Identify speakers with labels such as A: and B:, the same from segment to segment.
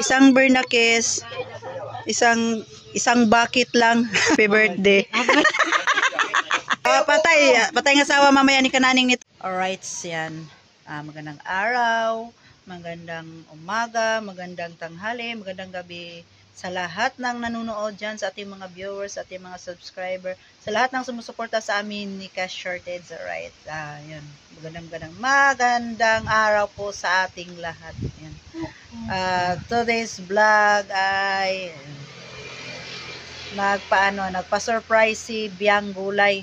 A: isang Bernakes, isang isang bucket lang. Happy birthday. Ah, patay, patay ng asawa mamaya ni kananing nito. Alright, yan. Ah, magandang araw, magandang umaga, magandang tanghali, magandang gabi sa lahat ng nanonood dyan, sa ating mga viewers, sa ating mga subscriber, sa lahat ng sumusuporta sa amin ni Cash Shortage, alright. Ah, yun. Magandang, magandang, magandang araw po sa ating lahat. Yan. Ah, today's vlog ay nagpaano, nagpa-surprise si Biang Gulay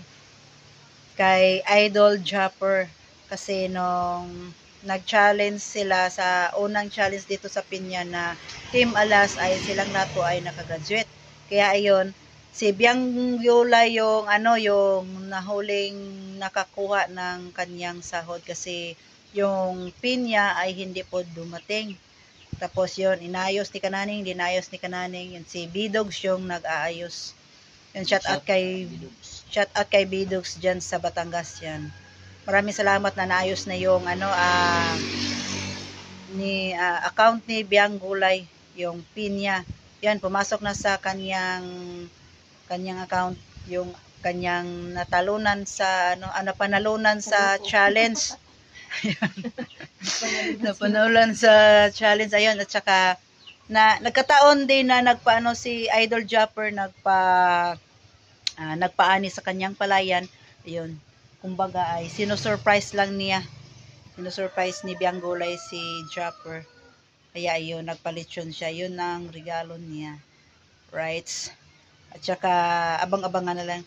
A: kay Idol Japper kasi nung nag-challenge sila sa unang challenge dito sa Pinya na Team Alas ay silang po ay nakagraduate. Kaya ayun, si Biang Gulay yung ano yung nahuling nakakuha ng kanyang sahod kasi yung pinya ay hindi po dumating. Tapos yun, inayos ni Kananing, dinayos ni Kananing. Yun, si Bidogs yung nag-aayos. Yun, shout out kay shout out kay Bidogs dyan sa Batangas yan. Maraming salamat na naayos na yung ano ah ni ah, account ni Biang Gulay, yung pin niya. Yan, pumasok na sa kanyang kanyang account yung kanyang natalunan sa ano, ano panalunan sa challenge. Napanalunan sa challenge ayun at saka na nagkataon din na nagpaano si Idol Japper nagpa ah, nagpaani sa kanyang palayan. Ayun. Kumbaga ay sino-surprise lang niya. Sino-surprise ni Bianggulay si Japper. Kaya ayun, nagpalitsyon siya. Yun ang regalo niya. Right? At saka abang-abangan na lang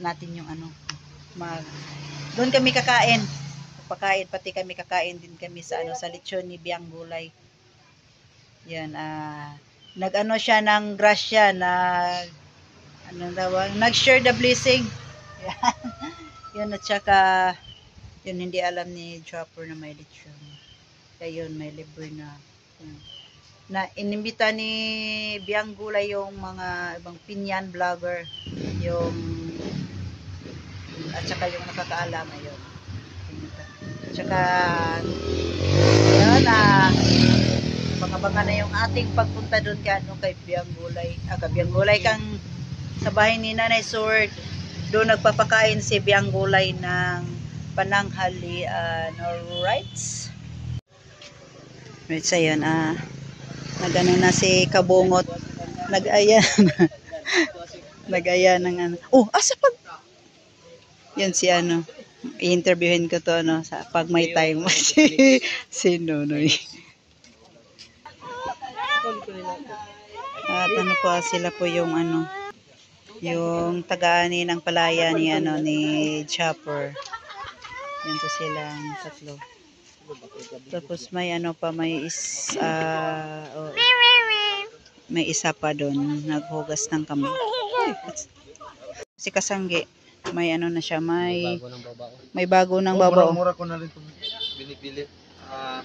A: natin yung ano. Mag doon kami kakain. Pagkain pati kami kakain din kami sa ano sa lechon ni Bianggulay. Yan ah nag-ano siya ng grasya nag ano tawag, nag-share the blessing. Yan. yun at saka yun hindi alam ni Chopper na may lechon. Kaya yun may libre na. Yun. Na inimbita ni Biang Gulay yung mga ibang pinyan vlogger yung at saka yung nakakaalam ayun. At saka yun ah abangan na yung ating pagpunta doon kay ano kay Biang Gulay. Ah, kay Biang Gulay kang sa bahay ni Nanay Sword. Doon nagpapakain si Biang Gulay ng pananghalian. Alright. Right, so yun, ah, nagano na si Kabungot. Nag-aya na. Nag-aya ng ano. Oh, asa pag... Yan si ano. I-interviewin ko to ano, sa pag may time. si Nonoy. At ano po, sila po yung ano, yung taga-ani ng palaya ni ano ni Chopper. Yan to silang tatlo. Tapos may ano pa, may is, ah, oh, may isa pa doon, naghugas ng kamay. Si Kasanggi, may ano na siya, may,
B: Bago ng babaw.
A: may bago ng
B: Oo,
A: babaw.
B: Mura-mura ko na rin itong binibili. Ah,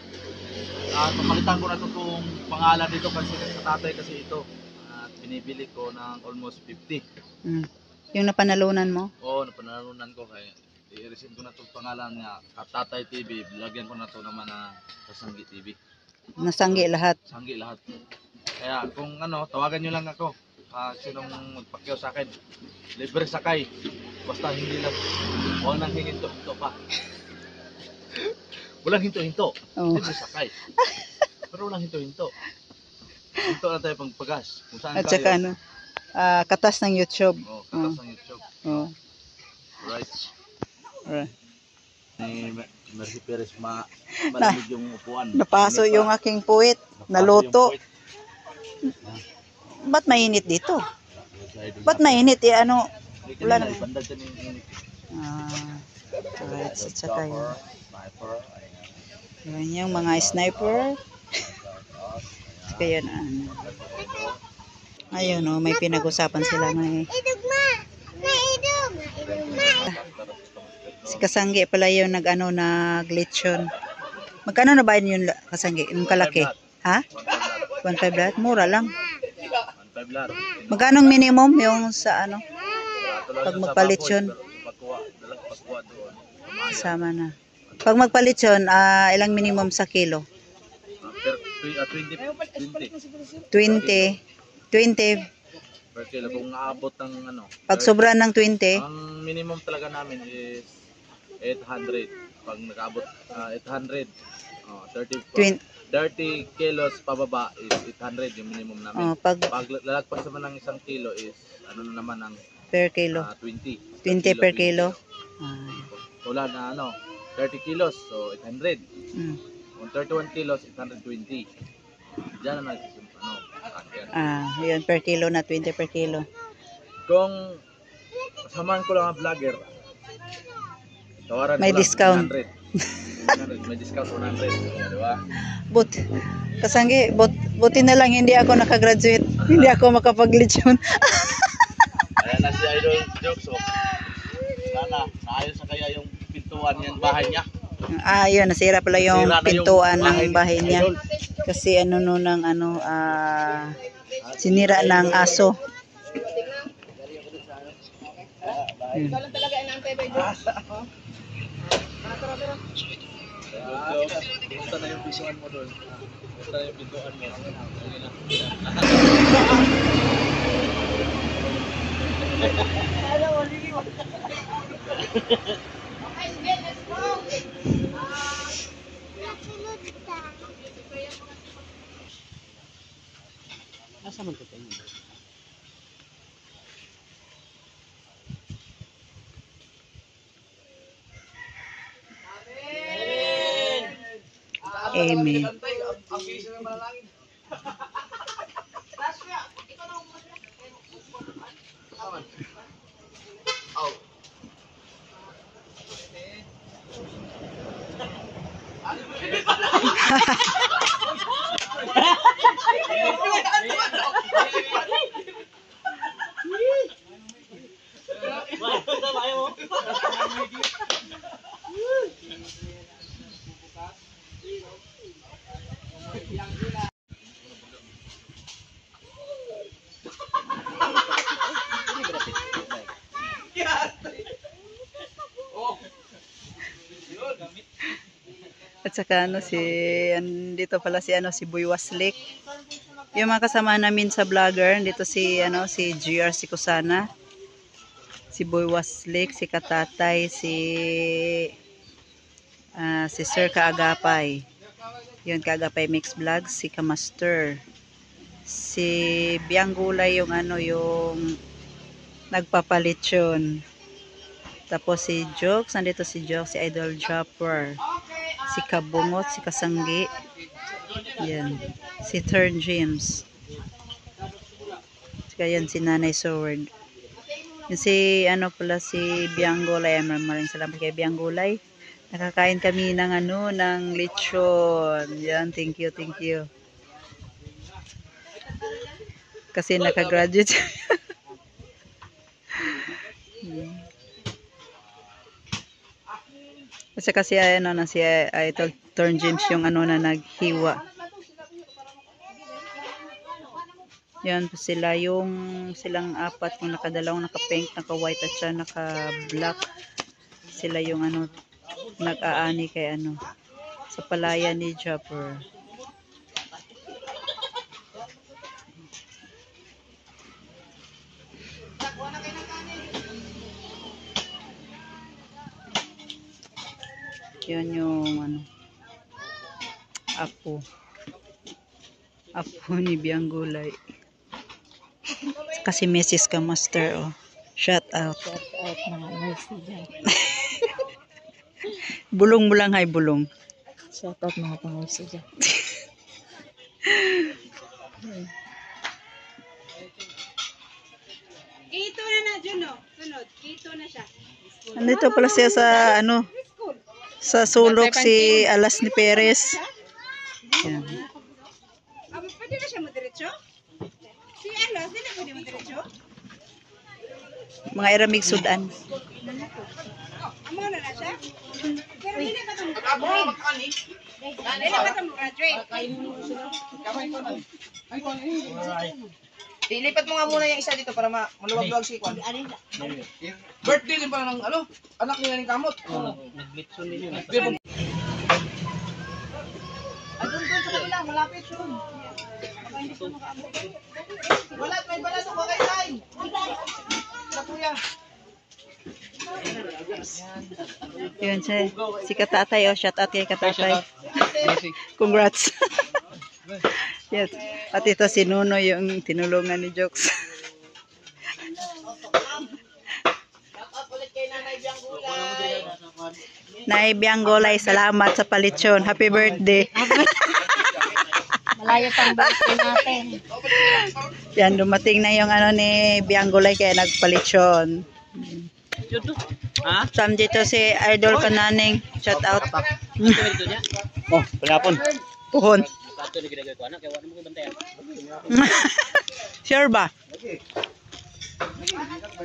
B: ah, papalitan ko na ito itong pangalan dito kasi sa tatay kasi ito. At binibili ko ng almost 50.
A: Mm. Yung napanalunan mo?
B: Oo, napanalunan ko kaya i-resign ko na itong pangalan niya. Katatay TV, lagyan ko na ito naman na Sanggi TV.
A: Nasanggi lahat.
B: Sanggi lahat. Kaya kung ano, tawagan nyo lang ako. Ah, sinong magpakyaw sa akin. Libre sakay. Basta hindi lang. Huwag nang hinto-hinto pa. Walang hinto-hinto.
A: Oh.
B: Libre sakay. Pero walang hinto-hinto. Hinto na tayo pang pagas. Kung saan
A: At saka ano, ah, katas ng YouTube.
B: Oh, katas ng YouTube.
A: Oh.
B: Right.
A: Alright.
B: Ni Mer- Mercy Perez ma malamig yung upuan.
A: Napaso
B: pa.
A: yung aking puwit. Naluto.
B: yung puwit.
A: Ba't mainit dito? Ba't mainit? Eh, ano? Wala
B: yung init.
A: Ah, alright. At saka yun. Yun yung mga sniper. Saka yun. Ano. Ayun, oh, may pinag-usapan sila. May... Si Kasanggi pala yung nag-ano, nag-lechon. Magkano na ba yun la- Kasanggi? Yung kalaki? Ha? 1.5 lahat? Mura lang.
B: 1.5 lahat.
A: Magkano minimum yung sa ano? Pag
B: pagkuha doon.
A: Sama na. Pag magpalitsyon, ah, ilang minimum sa kilo?
B: Ah, Per, twi- ah, 20, 20
A: 20. 20.
B: per kilo. Kung naabot ng ano.
A: Pag sobra ng 20,
B: Ang minimum talaga namin is 800. Pag nakaabot ah, 800, oh, 30,
A: Twin-
B: 30 kilos pababa is 800 yung minimum namin.
A: oh, pag
B: Pag lalagpas naman ng isang kilo is ano na naman ang
A: per kilo.
B: ah, 20.
A: 20 per kilo. Ah,
B: Tulad na ano, 30 kilos, so 800.
A: mm.
B: Kung 31 kilos, 820. Diyan na nagsisim, ano,
A: ah, yun, per kilo na 20 per kilo.
B: Kung samahan ko lang ang vlogger, tawaran
A: May
B: ko
A: discount.
B: 100. 100. May discount 100. Di ba?
A: But, kasanggi, but, buti na lang hindi ako nakagraduate. hindi ako makapag-lechon.
B: Ayan na si Idol Jokes. Oh. Sana, naayos na kaya yung pintuan niyan bahay niya.
A: ah, yun, nasira pala yung
B: Sira na
A: pintuan
B: bahay
A: ng bahay niya.
B: Idol.
A: Kasi ano no ng ano, ah, sinira ng aso. Hmm.
B: Kumusta na yung pintuan mo doon? Kumusta na yung pintuan mo? Okay na.
A: Amen. At saka ano si andito pala si ano si Boy Waslik. Yung mga kasama namin sa vlogger, dito si ano si GR si Kusana. Si Boy Waslik, si Katatay, si ah, si Sir Kaagapay. Yun Kaagapay Mix Vlogs, si Kamaster. Si Bianggulay yung ano yung nagpapalit yun. Tapos si Jokes, nandito si Jokes, si Idol Dropper. Si Kabungot, si Kasanggi. Yan. Si Turn James. Saka yan si Nanay Sword. Yan si ano pala si Bianggulay. Maraming salamat kay Bianggulay. Nakakain kami ng ano, ng lechon. Yan, thank you, thank you. Kasi nakagraduate siya. Hmm. Kasi kasi ano na si Idol Turn James yung ano na naghiwa. Yan sila yung silang apat yung nakadalawang naka-pink, naka-white at siya naka-black. Sila yung ano nag-aani kay ano sa palaya ni Jopper. Yun yung ano apo. Apo ni Bianggulay. Kasi Mrs. ka master oh. Shout out.
C: Shout out mga nurse dyan.
A: Bulong mo lang hay bulong.
C: Shout out mga pang-nurse dyan.
D: Kito na na, Juno. Sunod. Kito na siya.
A: Andito pala siya sa ano sa sulok si Alas ni Perez. Yan.
D: Ah, pwede na siya madiretso? Si Alas, di na pwede madiretso?
A: Mga iramig sudan.
D: Amo na na siya? Pero hindi pa ito graduate. Hindi pa ito graduate.
E: Ilipat mo nga muna yung isa dito para ma maluwag-luwag si Kwan. Birthday din pala ng ano, anak nila ng kamot. Oo, nag-litson din yun. malapit yun. Balat, may balat ako kay Tay. Wala kuya.
A: Yun si, si Katatay. Oh, shout out kay Katatay. Congrats. Yes. At ito si Nuno yung tinulungan ni Jokes. Nay Bianggolay, salamat sa palitsyon. Happy birthday.
D: Malayo pang birthday natin.
A: Yan, dumating na yung ano ni Bianggolay kaya nagpalitsyon.
F: Ha?
A: Sam dito si Idol Kananing. Shout out.
F: Oh, panapon.
A: Puhon.
F: Sato ni ginagay ko anak kaya wala mo ko bantayan.
A: sure ba?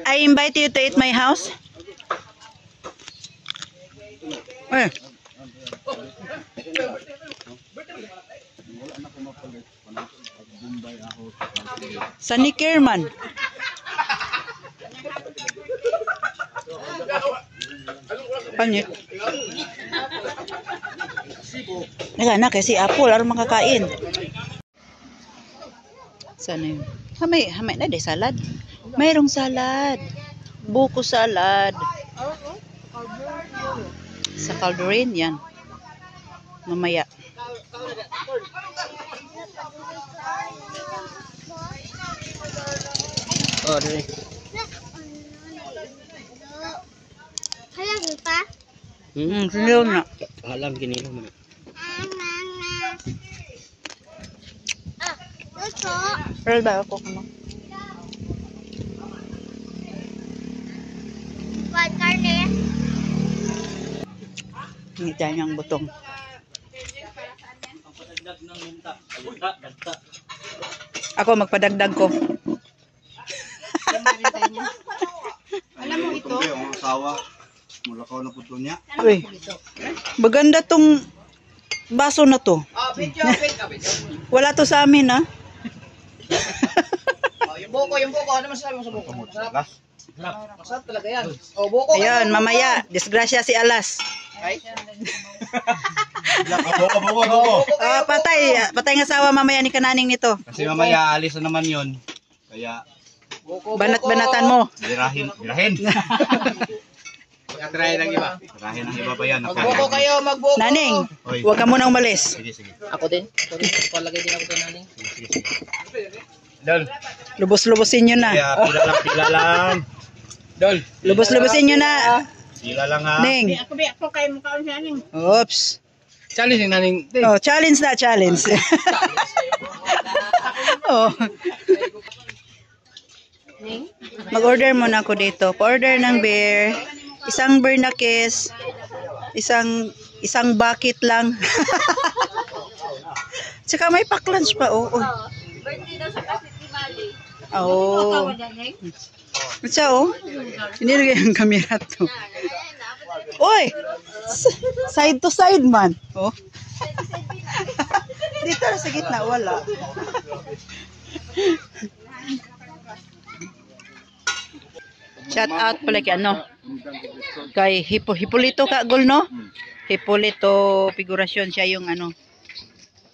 A: I invite you to eat my house. Eh. Sunny Kerman. Panit. Naga na kasi apple aron makakain. Sana yun? Hamay, hamay na de salad. Mayroong salad. Buko salad. Sa caldorin yan. Mamaya.
F: Oh, dali.
D: Halang pa?
A: Hmm, sino na.
F: Alam ginilo mo
D: ito.
A: Pero ba ako kamo?
D: What karne?
A: Ngita niyang butong. Ako magpadagdag ko.
E: Alam mo ito?
G: ang asawa, mula ko na puto niya.
A: Uy. Maganda tong baso na to.
E: Video.
A: Wala to sa amin ah.
E: Oh, yung buko, yung buko. Ano masasabi mo sa buko? Masarap. Masarap talaga yan. Oh, buko.
A: Ayun, mamaya. Disgrasya si Alas.
E: Ay,
G: Boko, boko, boko.
A: Ah, patay. Patay ng asawa mamaya ni kananing nito.
G: Kasi mamaya alis na naman yun. Kaya,
E: buko,
A: Banat-banatan mo.
G: birahin, birahin.
E: Try ng iba.
G: Birahin ang iba pa yan. Ako.
E: Magbuko kayo, magbuko.
A: Naning, huwag ka munang umalis.
G: Sige, sige.
E: Ako din. Palagay din ako kay naning.
G: Dol.
A: Lubos-lubosin nyo na.
G: Kaya, pila lang, pila lang. Dol.
A: Lubos-lubosin nyo na.
G: Pila lang ha.
A: Ning.
D: Ako ba, ako kayo mukha siya ning.
A: Oops.
G: Challenge yung naning.
A: Oh, challenge na, challenge. oh. Mag-order muna ako dito. Pa-order ng beer, isang beer na kiss, isang isang bucket lang. Tsaka may pack lunch pa, oh. oh. Oh. Siya, oh. Inilagay ang kamera to. Oy! Side to side man. Oh. Dito na sa gitna, wala. Shout out pala kay ano? Kay Hipo, Hipolito Kagol, no? Hipolito figurasyon siya yung ano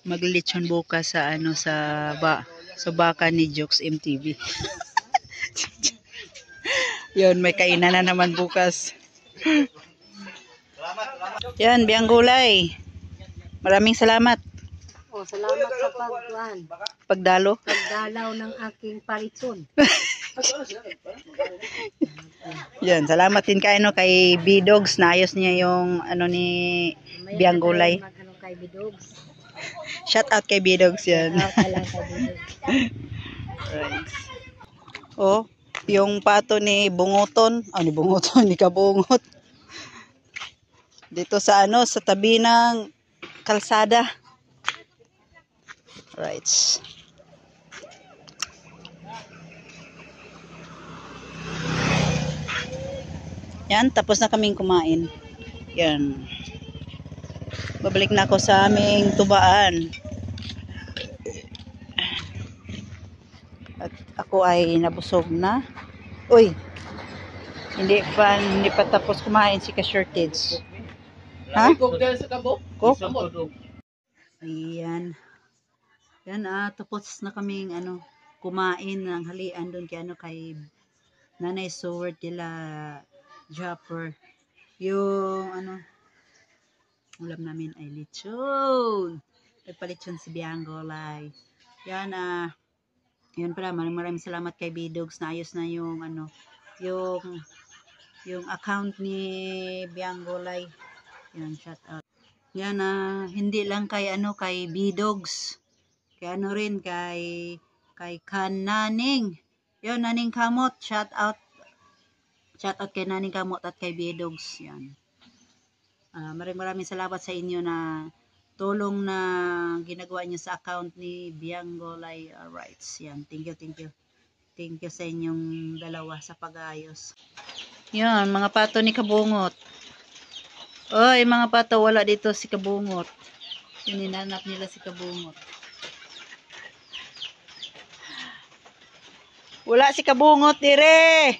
A: maglilitsyon bukas sa ano sa ba sa baka ni Jokes MTV. Yun, may kainan na naman bukas. Yan, biyang gulay. Maraming salamat.
D: Oh, salamat sa pagkuhan.
A: Pagdalo.
D: Pagdalaw ng aking paritson.
A: Yan, salamat din kay ano kay B-Dogs naayos niya yung ano ni biyang gulay.
D: Mag ano kay Bidogs.
A: Shout out kay B-Dogs yan.
D: Ano Bidogs.
A: Oh, yung pato ni Bunguton, ah ni Bunguton, ni Kabungot. Dito sa ano, sa tabi ng kalsada. Right. Yan, tapos na kaming kumain. Yan. Babalik na ako sa aming tubaan. At ako ay nabusog na. Uy. Hindi pa hindi pa tapos kumain si Ka-Shortage. Ha?
E: Cook sa kabo.
A: Cook? Ayan. Yan ah, tapos na kaming ano, kumain ng halian doon kay ano kay Nanay Seward nila Japper. Yung ano, ulam namin ay lechon. Nagpalechon si Biangolay. Yan ah, yun pala, maraming maraming salamat kay Bidogs na ayos na yung ano, yung yung account ni Biangolay. Yan, shout out. Yan ah, hindi lang kay ano kay Bidogs. Kay ano rin kay kay Kananing. Yon Naning Kamot, shout out. Shout out kay Naning Kamot at kay Bidogs. Yan. Ah, maraming maraming salamat sa inyo na tulong na ginagawa niyo sa account ni Biangolay Rights. Yan, thank you, thank you. Thank you sa inyong dalawa sa pag-ayos. Yan, mga pato ni Kabungot. Oy, mga pato, wala dito si Kabungot. Sininanap nila si Kabungot. Wala si Kabungot dire.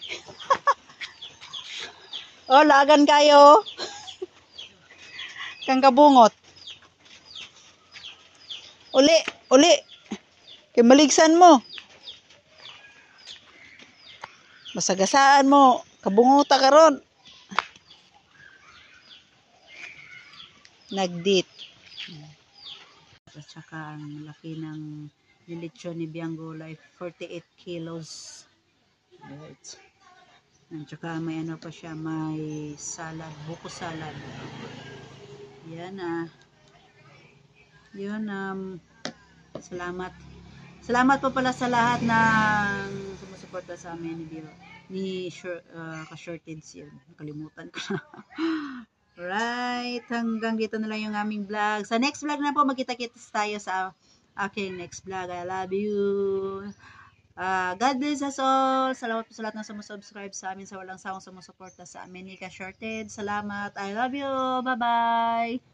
A: oh, lagan kayo. Kang Kabungot. Uli, uli. Kay maligsan mo. Masagasaan mo. Kabunguta ka ron. Nagdit. At saka ang laki ng nilitsyon ni Biango Life, 48 kilos. Right. At saka may ano pa siya, may salad, buko salad. Yan ah. Yun, um, salamat. Salamat po pala sa lahat ng sumusuporta sa amin ni Bill. Ni Shir, uh, ka-shortage yun. Nakalimutan ko na. right. Hanggang dito na lang yung aming vlog. Sa next vlog na po, magkita-kita tayo sa aking next vlog. I love you. Uh, God bless us all. Salamat po sa lahat ng sumusubscribe sa amin, sa walang sawang sumusuporta sa amin. Nika Shorted. Salamat. I love you. Bye-bye.